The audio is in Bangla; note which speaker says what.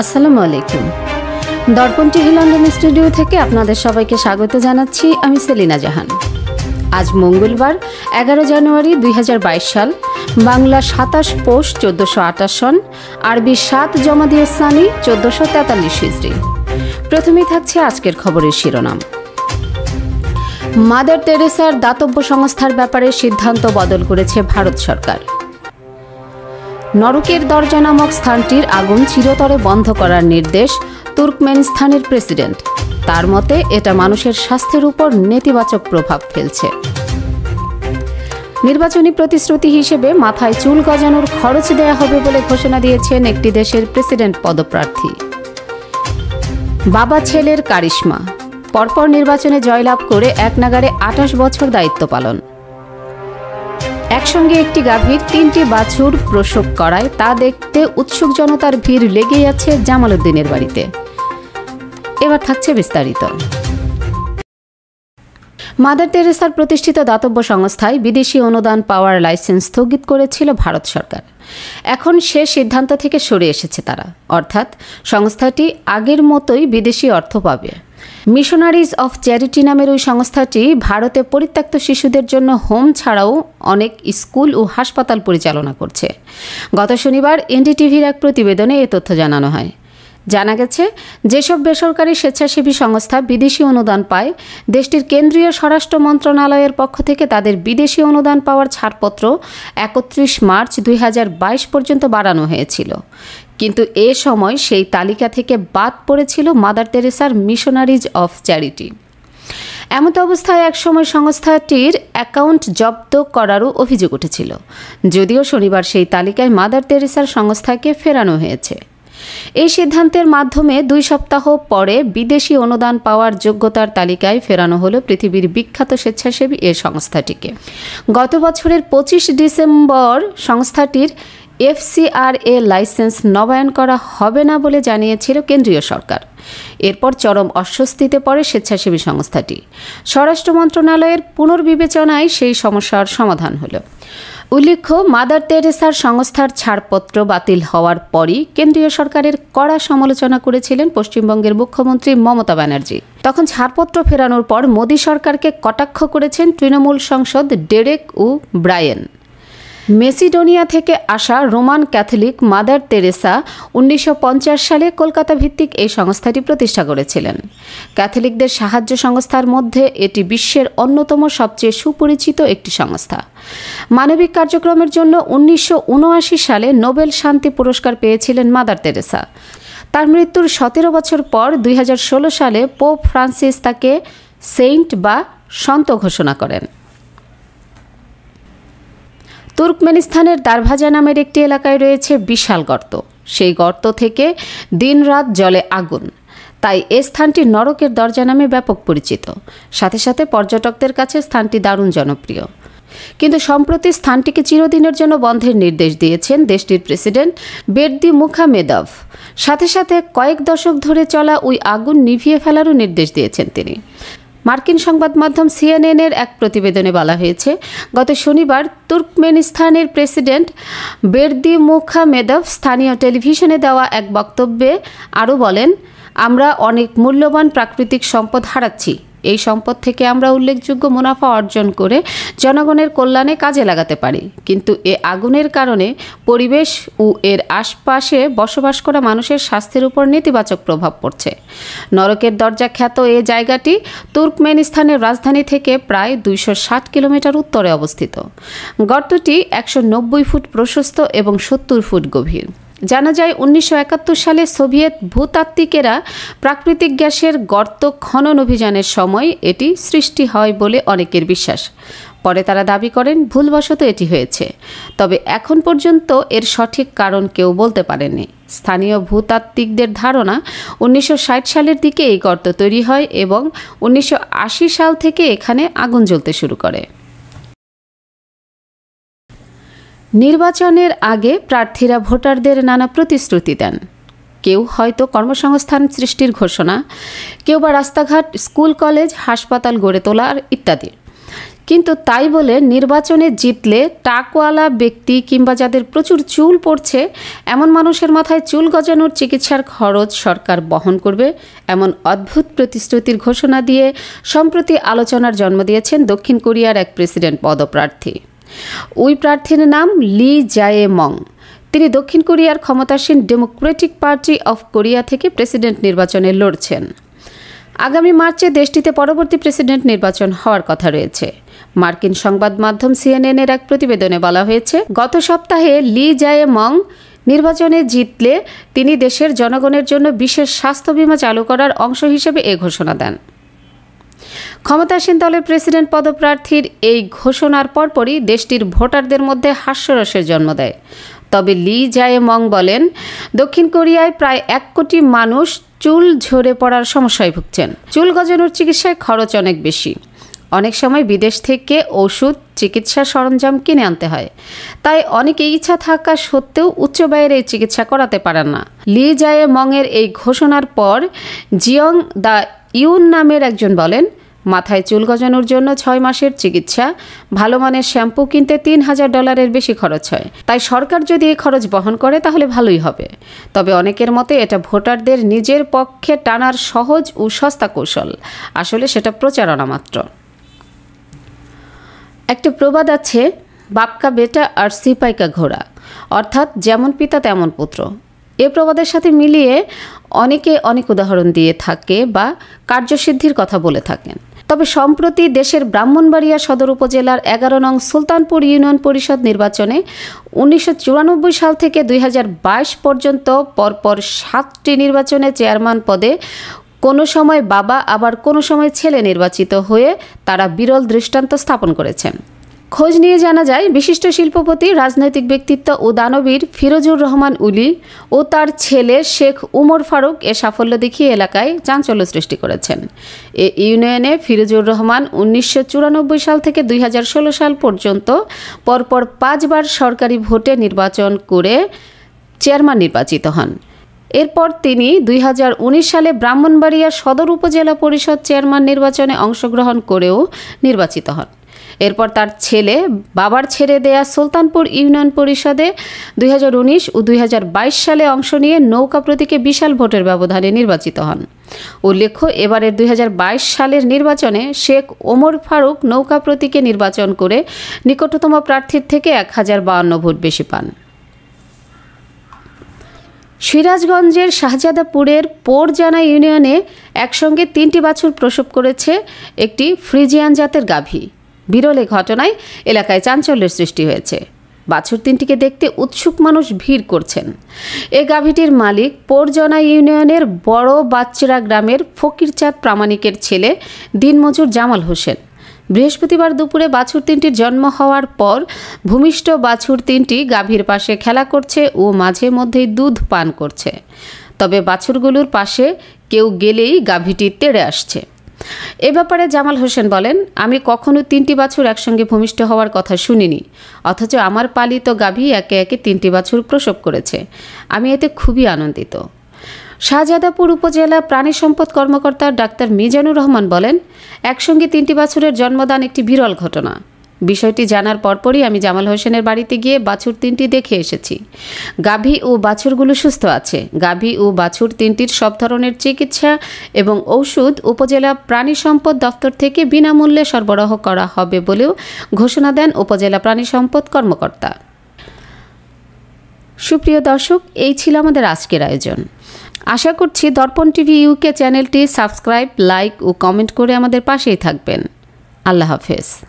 Speaker 1: আসসালামু আলাইকুম। দর্পণ টিভি লন্ডন স্টুডিও থেকে আপনাদের সবাইকে স্বাগত জানাচ্ছি আমি সেলিনা জাহান। আজ মঙ্গলবার, এগারো জানুয়ারি দুই হাজার বাইশ সাল, বাংলা সাতাশ পৌষ চোদ্দোশো আটাশ সন, আরবি সাত জমাদিয় সানি চোদ্দোশো তেতাল্লিশ হিজড়ি প্রথমেই থাকছে আজকের খবরের শিরোনাম। মাদার টেরেসার দাতব্য সংস্থার ব্যাপারে সিদ্ধান্ত বদল করেছে ভারত সরকার। নরকের দরজা নামক স্থানটির আগুন চিরতরে বন্ধ করার নির্দেশ তুর্কমেনিস্তানের প্রেসিডেন্ট। তার মতে, এটা মানুষের স্বাস্থ্যের উপর নেতিবাচক প্রভাব ফেলছে। নির্বাচনী প্রতিশ্রুতি হিসেবে মাথায় চুল গজানোর খরচ দেয়া হবে বলে ঘোষণা দিয়েছেন একটি দেশের প্রেসিডেন্ট পদপ্রার্থী। বাবা ছেলের কারিশ্মা। পরপর নির্বাচনে জয়লাভ করে এক নাগারে আঠাশ বছর দায়িত্ব পালন। একসঙ্গে একটি গাভীর তিনটি বাছুর প্রসব করায় তা দেখতে উৎসুক জনতার ভিড় লেগেই আছে জামালউদ্দিনের বাড়িতে। এবার থাকছে বিস্তারিত। মাদার তেরেসার প্রতিষ্ঠিত দাতব্য সংস্থায় বিদেশি অনুদান পাওয়ার লাইসেন্স স্থগিত করেছিল ভারত সরকার। এখন সে সিদ্ধান্ত থেকে সরে এসেছে তারা। অর্থাৎ সংস্থাটি আগের মতোই বিদেশি অর্থ পাবে। মিশনারিজ অফ চ্যারিটি নামের ওই সংস্থাটি ভারতে পরিত্যক্ত শিশুদের জন্য হোম ছাড়াও অনেক স্কুল ও হাসপাতাল পরিচালনা করছে। গত শনিবার এনডিটিভির এক প্রতিবেদনে এ তথ্য জানানো হয়। জানা গেছে, যেসব বেসরকারি স্বেচ্ছাসেবী সংস্থা বিদেশি অনুদান পায়, দেশটির কেন্দ্রীয় স্বরাষ্ট্র মন্ত্রণালয়ের পক্ষ থেকে তাদের বিদেশি অনুদান পাওয়ার ছাড়পত্র একত্রিশ মার্চ দুই হাজার বাইশ পর্যন্ত বাড়ানো হয়েছিল। কিন্তু এ সময় সেই তালিকা থেকে বাদ পড়েছিল মাদার তেরেসার মিশনারিজ অফ চ্যারিটি। এমত অবস্থায় একসময় সংস্থাটির অ্যাকাউন্ট জব্দ করারও অভিযোগ উঠেছিল। যদিও শনিবার সেই তালিকায় মাদার তেরেসার সংস্থাকে ফেরানো হয়েছে। এই সিদ্ধান্তের মাধ্যমে দুই সপ্তাহ পরে বিদেশি অনুদান পাওয়ার যোগ্যতার তালিকায় ফেরানো হলো পৃথিবীর বিখ্যাত স্বেচ্ছাসেবী এ সংস্থাটিকে। গত বছরের পঁচিশ ডিসেম্বর সংস্থাটির এফসিআরএ লাইসেন্স নবায়ন করা হবে না বলে জানিয়েছিল কেন্দ্রীয় সরকার। এরপর চরম অস্বস্তিতে পড়ে স্বেচ্ছাসেবী সংস্থাটি। স্বরাষ্ট্র মন্ত্রণালয়ের পুনর্বিবেচনায় সেই সমস্যার সমাধান হলো। উল্লেখ্য, মাদার তেরেসার সংস্থার ছাড়পত্র বাতিল হওয়ার পরই কেন্দ্রীয় সরকারের কড়া সমালোচনা করেছিলেন পশ্চিমবঙ্গের মুখ্যমন্ত্রী মমতা ব্যানার্জি। তখন ছাড়পত্র ফেরানোর পর মোদী সরকারকে কটাক্ষ করেছেন তৃণমূল সংসদ ডেরেক ও ব্রায়েন। মেসিডোনিয়া থেকে আসা রোমান ক্যাথলিক মাদার তেরেসা উনিশশো পঞ্চাশ সালে কলকাতা ভিত্তিক এই সংস্থাটি প্রতিষ্ঠা করেছিলেন। ক্যাথলিকদের সাহায্য সংস্থার মধ্যে এটি বিশ্বের অন্যতম সবচেয়ে সুপরিচিত একটি সংস্থা। মানবিক কার্যক্রমের জন্য উনিশশো উনআশি সালে নোবেল শান্তি পুরস্কার পেয়েছিলেন মাদার তেরেসা। তার মৃত্যুর সতেরো বছর পর দুই হাজার ষোলো সালে পোপ ফ্রান্সিস তাকে সেইন্ট বা সন্ত ঘোষণা করেন। তুর্কমেনিস্তানের দারভাজা নামের একটি এলাকায় রয়েছে বিশাল গর্ত। সেই গর্ত থেকে দিনরাত জলে আগুন। তাই এ স্থানটি নরকের দরজা নামে ব্যাপক পরিচিত। সাথে সাথে পর্যটকদের কাছে স্থানটি দারুণ জনপ্রিয়। কিন্তু সম্প্রতি স্থানটিকে চিরদিনের জন্য বন্ধের নির্দেশ দিয়েছেন দেশটির প্রেসিডেন্ট বেরদি মুখামেদভ। সাথে সাথে কয়েক দশক ধরে চলা ওই আগুন নিভিয়ে ফেলারও নির্দেশ দিয়েছেন তিনি। মার্কিন সংবাদ মাধ্যম সিএনএনের এক প্রতিবেদনে বলা হয়েছে, গত শনিবার তুর্কমেনিস্তানের প্রেসিডেন্ট বেরদি মুখা মেদভ স্থানীয় টেলিভিশনে দেওয়া এক বক্তব্যে আরও বলেন, আমরা অনেক মূল্যবান প্রাকৃতিক সম্পদ হারাচ্ছি। এই সম্পদ থেকে আমরা উল্লেখযোগ্য মুনাফা অর্জন করে জনগণের কল্যাণে কাজে লাগাতে পারি। কিন্তু এ আগুনের কারণে পরিবেশ ও এর আশপাশে বসবাস করা মানুষের স্বাস্থ্যের উপর নেতিবাচক প্রভাব পড়ছে। নরকের দরজা খ্যাত এ জায়গাটি তুর্কমেনিস্তানের রাজধানী থেকে প্রায় দুইশো ষাট কিলোমিটার উত্তরে অবস্থিত। গর্তটি একশো নব্বই ফুট প্রশস্ত এবং সত্তর ফুট গভীর। জানা যায়, উনিশশো একাত্তর সালে সোভিয়েত ভূতাত্ত্বিকেরা প্রাকৃতিক গ্যাসের গর্ত খনন অভিযানের সময় এটি সৃষ্টি হয় বলে অনেকের বিশ্বাস। পরে তারা দাবি করেন, ভুলবশত এটি হয়েছে। তবে এখন পর্যন্ত এর সঠিক কারণ কেউ বলতে পারেনি স্থানীয় ভূতাত্ত্বিকদের ধারণা, উনিশশো ষাট সালের দিকে এই গর্ত তৈরি হয় এবং উনিশশো আশি সাল থেকে এখানে আগুন জ্বলতে শুরু করে। নির্বাচনের আগে প্রার্থীরা ভোটারদের নানা প্রতিশ্রুতি দেন। কেউ হয়তো কর্মসংস্থান সৃষ্টির ঘোষণা, কেউ বা রাস্তাঘাট, স্কুল, কলেজ, হাসপাতাল গড়ে তোলার ইত্যাদি। কিন্তু তাই বলে নির্বাচনে জিতলে টাকওয়ালা ব্যক্তি কিংবা যাদের প্রচুর চুল পড়ছে, এমন মানুষের মাথায় চুল গজানোর চিকিৎসার খরচ সরকার বহন করবে, এমন অদ্ভুত প্রতিশ্রুতির ঘোষণা দিয়ে সম্প্রতি আলোচনার জন্ম দিয়েছেন দক্ষিণ কোরিয়ার এক প্রেসিডেন্ট পদপ্রার্থী। ওই প্রার্থীর নাম লি জায়ে মং তিনি দক্ষিণ কোরিয়ার ক্ষমতাসীন ডেমোক্রেটিক পার্টি অফ কোরিয়া থেকে প্রেসিডেন্ট নির্বাচনে লড়ছেন। আগামী মার্চে দেশটিতে পরবর্তী প্রেসিডেন্ট নির্বাচন হওয়ার কথা রয়েছে। মার্কিন সংবাদ মাধ্যম সিএনএন এর এক প্রতিবেদনে বলা হয়েছে, গত সপ্তাহে লি জায়ে মং নির্বাচনে জিতলে তিনি দেশের জনগণের জন্য বিশেষ স্বাস্থ্য বিমা চালু করার অংশ হিসেবে এ ঘোষণা দেন। ক্ষমতাসীন দলের প্রেসিডেন্ট পদপ্রার্থীর এই ঘোষণার পরপরই দেশটির ভোটারদের মধ্যে হাস্যরসের জন্ম দেয়। তবে লি জায়ে মং বলেন, দক্ষিণ কোরিয়ায় প্রায় এক কোটি মানুষ চুল ঝরে পড়ার সমস্যায় ভুগছেন। চুল গজানোর চিকিৎসায় খরচ অনেক বেশি। অনেক সময় বিদেশ থেকে ওষুধ, চিকিৎসা সরঞ্জাম কিনে আনতে হয়। তাই অনেকে ইচ্ছা থাকা সত্ত্বেও উচ্চ ব্যয়ের এই চিকিৎসা করাতে পারেন না। লি জায়ে মংয়ের এই ঘোষণার পর জিয়ং দ্য ইউন নামের একজন বলেন মাথায় চুল গজানোর জন্য ছয় মাসের চিকিৎসা। ভালো মানের শ্যাম্পু কিনতে তিন হাজার ডলারের বেশি খরচ হয়। তাই সরকার যদি এই খরচ বহন করে, তাহলে ভালোই হবে। তবে অনেকের মতে এটা ভোটারদের নিজের পক্ষে টানার সহজ ও সস্তা কৌশল। আসলে সেটা প্রচারণা মাত্র। একটা প্রবাদ আছে, বাপকা বেটা আর সিপাইকা ঘোড়া। অর্থাৎ যেমন পিতা, তেমন পুত্র। এ প্রবাদের সাথে মিলিয়ে অনেকে অনেক উদাহরণ দিয়ে থাকে বা কার্যসিদ্ধির কথা বলে থাকেন। তবে সম্প্রতি দেশের ব্রাহ্মণবাড়িয়া সদর উপজেলার এগারো নং সুলতানপুর ইউনিয়ন পরিষদ নির্বাচনে উনিশশো চুরানব্বই সাল থেকে দুই হাজার বাইশ পর্যন্ত পরপর সাতটি নির্বাচনে চেয়ারম্যান পদে কোনো সময় বাবা, আবার কোনো সময় ছেলে নির্বাচিত হয়ে তারা বিরল দৃষ্টান্ত স্থাপন করেছেন। খোঁজ নিয়ে জানা যায়, বিশিষ্ট শিল্পপতি, রাজনৈতিক ব্যক্তিত্ব ও দানবীর ফিরোজুর রহমান উলি ও তার ছেলে শেখ উমর ফারুক এ সাফল্য দেখিয়ে এলাকায় চাঞ্চল্য সৃষ্টি করেছেন। এ ইউনিয়নে ফিরোজুর রহমান উনিশশো চুরানব্বই সাল থেকে দুই হাজার ষোলো সাল পর্যন্ত পরপর পাঁচবার সরকারি ভোটে নির্বাচন করে চেয়ারম্যান নির্বাচিত হন। এরপর তিনি দুই হাজার উনিশ সালে ব্রাহ্মণবাড়িয়া সদর উপজেলা পরিষদ চেয়ারম্যান নির্বাচনে অংশগ্রহণ করেও নির্বাচিত হন। এরপর তার ছেলে, বাবার ছেড়ে দেয়া সুলতানপুর ইউনিয়ন পরিষদে দুই হাজার উনিশ ও দুই হাজার বাইশ সালে অংশ নিয়ে নৌকা প্রতীকে বিশাল ভোটের ব্যবধানে নির্বাচিত হন। উল্লেখ্য, এবারের দুই হাজার বাইশ সালের নির্বাচনে শেখ ওমর ফারুক নৌকা প্রতীকে নির্বাচন করে নিকটতম প্রার্থীর থেকে এক ভোট বেশি পান। সিরাজগঞ্জের শাহজাদাপুরের পোরজানা ইউনিয়নে একসঙ্গে তিনটি বাছুর প্রসব করেছে একটি ফ্রিজিয়ান জাতের গাভী। বিরল ঘটনায় এলাকায় চাঞ্চল্যের সৃষ্টি হয়েছে। বাছুর তিনটিকে দেখতে উৎসুক মানুষ ভিড় করছেন। এ গাভীটির মালিক পোরজনা ইউনিয়নের বড় বাচ্চিরা গ্রামের ফকিরচাঁদ প্রামাণিকের ছেলে দিনমজুর জামাল হোসেন। বৃহস্পতিবার দুপুরে বাছুর তিনটির জন্ম হওয়ার পর ভূমিষ্ঠ বাছুর তিনটি গাভীর পাশে খেলা করছে ও মাঝে মধ্যেই দুধ পান করছে। তবে বাছুরগুলোর পাশে কেউ গেলেই গাভীটি তেড়ে আসছে। এ ব্যাপারে জামাল হোসেন বলেন, আমি কখনো তিনটি বাছুর একসঙ্গে ভূমিষ্ঠ হওয়ার কথা শুনিনি, অথচ আমার পালিত গাভী একে একে তিনটি বাছুর প্রসব করেছে। আমি এতে খুবই আনন্দিত। শাহজাদাপুর উপজেলা প্রাণী সম্পদ কর্মকর্তা ডাক্তার মিজানুর রহমান বলেন, একসঙ্গে তিনটি বাছুরের জন্মদান একটি বিরল ঘটনা। বিষয়টি জানার পরপরই আমি জামাল হোসেনের বাড়িতে গিয়ে বাছুর তিনটি দেখে এসেছি। গাভী ও বাছুরগুলো সুস্থ আছে। গাভী ও বাছুর তিনটির সব ধরনের চিকিৎসা এবং ঔষধ উপজেলা প্রাণী সম্পদ দপ্তর থেকে বিনামূল্যে সরবরাহ করা হবে বলেও ঘোষণা দেন উপজেলা প্রাণী সম্পদ কর্মকর্তা। সুপ্রিয় দর্শক, এই ছিল আমাদের আজকের আয়োজন। আশা করছি দর্পণ টিভি ইউকে চ্যানেলটি সাবস্ক্রাইব, লাইক ও কমেন্ট করে আমাদের পাশেই থাকবেন। আল্লাহ হাফেজ।